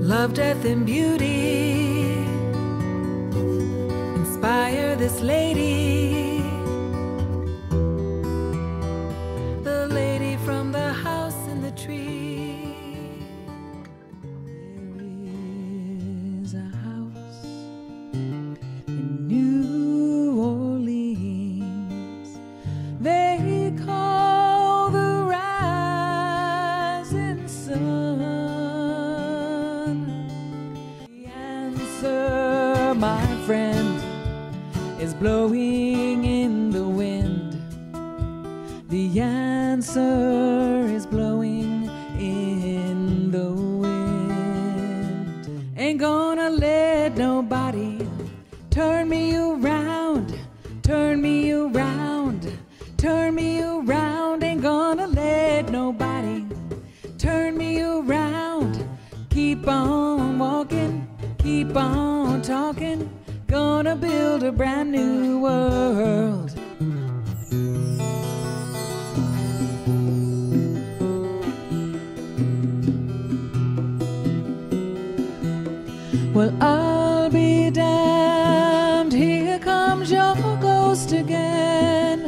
Love, death, and beauty inspire this lady. The lady from the house in the tree. There is a house in New Orleans. They call my friend, is blowing in the wind. The answer is blowing in the wind. Ain't gonna let nobody turn me around, turn me around, turn me around. Ain't gonna let nobody turn me around. Keep on walking, keep on talking. Gonna build a brand new world. Well, I'll be damned. Here comes your ghost again.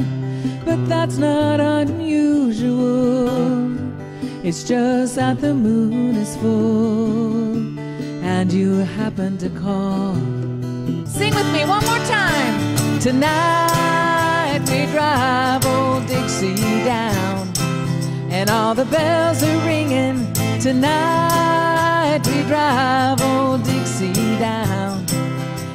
But that's not unusual. It's just that the moon is full and you happen to call. Sing with me one more time. Tonight we drive old Dixie down, and all the bells are ringing. Tonight we drive old Dixie down,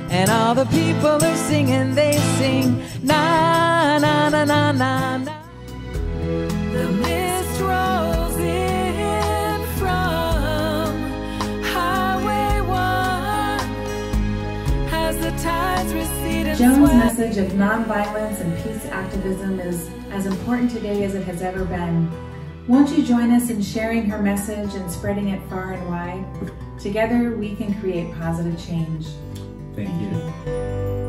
and all the people are singing. They sing na na na na na na. Joan's message of nonviolence and peace activism is as important today as it has ever been. Won't you join us in sharing her message and spreading it far and wide? Together, we can create positive change. Thank you.